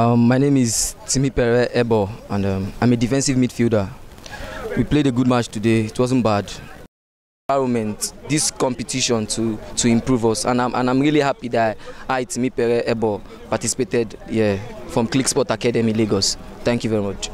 Um, my name is Timi Pere Ebo, and um, I'm a defensive midfielder. We played a good match today. It wasn't bad. Environment, this competition to to improve us, and I'm and I'm really happy that I, Timi Pere Ebo, participated yeah, from Click Sport Academy, Lagos. Thank you very much.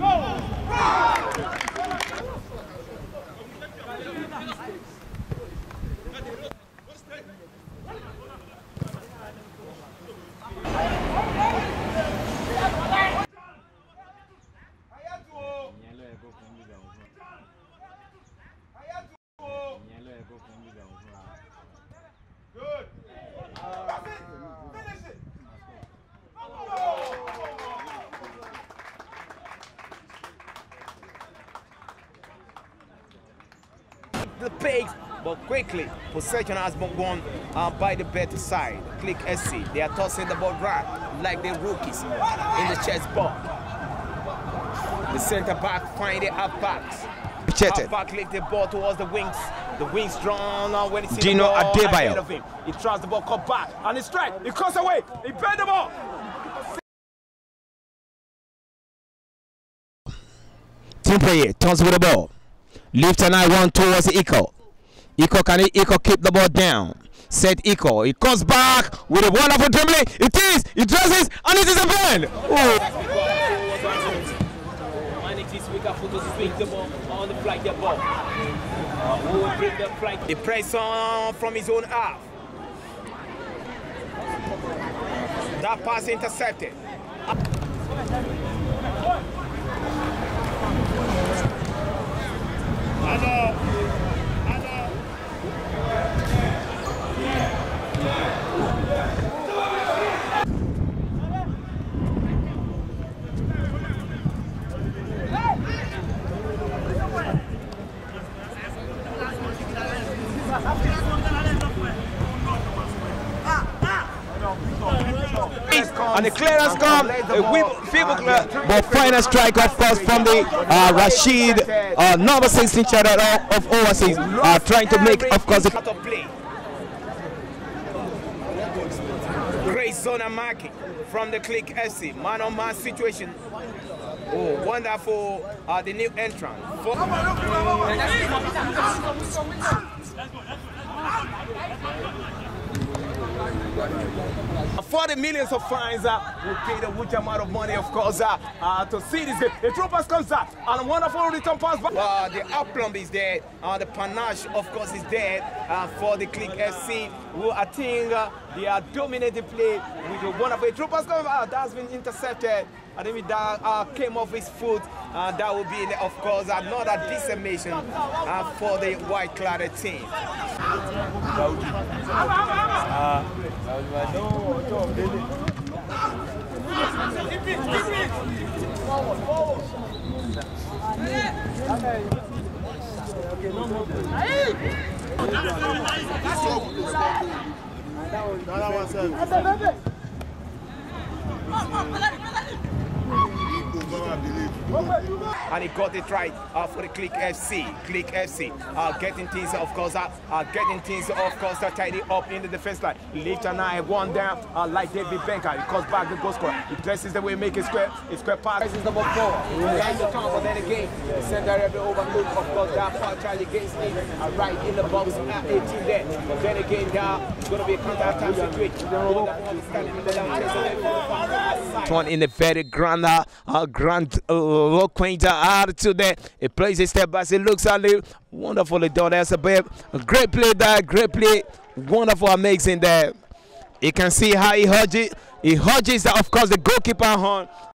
Go. The pace, but quickly possession has been gone uh, by the better side. Clique SC. They are tossing the ball right like the rookies in the chess ball. The center back find the half backs. Half back lift the ball towards the wings. The wings drawn on when he sees Dino Adebayo. of him. He tries the ball, cut back, and he strike. He cuts away. He bend the ball. Timpe turns with the ball. Lift an eye one towards Iko. Iko can Iko keep the ball down. Said Iko. He comes back with a wonderful dribbling. It is. He dresses and it is a pen. Oh. It? The press on from his own half. That pass intercepted. And the clearance come. A whip, feeble clear. But final strike, of course, from the uh, Rashid, uh, number 16 shadow of overseas, uh, trying to make, of course, the play. Great zona marking from the Clique SC. Man on man situation. Oh, wonderful. Uh, the new entrant. For- For the millions of fines, uh, we paid a huge amount of money, of course, uh, uh, to see this. The troopers comes out and wonderful return pass. Uh, the aplomb is dead. Uh, the panache, of course, is dead uh, for the Clique FC. Who I think uh, they are dominating play with a wonderful troopers coming out. That's been intercepted. I think that uh, came off his foot. Uh, that will be, of course, another decimation uh, for the white clad team. Another one, sir and he got it right uh, for the Clique FC. Clique FC uh, getting things, of course, uh, uh, getting things, of course, uh, tidy up in the defense line. Lift an eye, one down, uh, like David Benker. He calls back the goal scorer. He dresses the way, make it square. It's square pass. This is number four. Behind the top, but then again, the center every overlook, of course, that part Charlie against me, uh, right in the box at 18 there. But then again, it's going to be a counter-attack situation. One in a very grand, uh, grand uh, low quaint attitude there. He plays a step back. He looks at it. Wonderfully done. That's a babe. Great play there. Great play. Wonderful, amazing there. You can see how he hodges. He hodges, of course, the goalkeeper on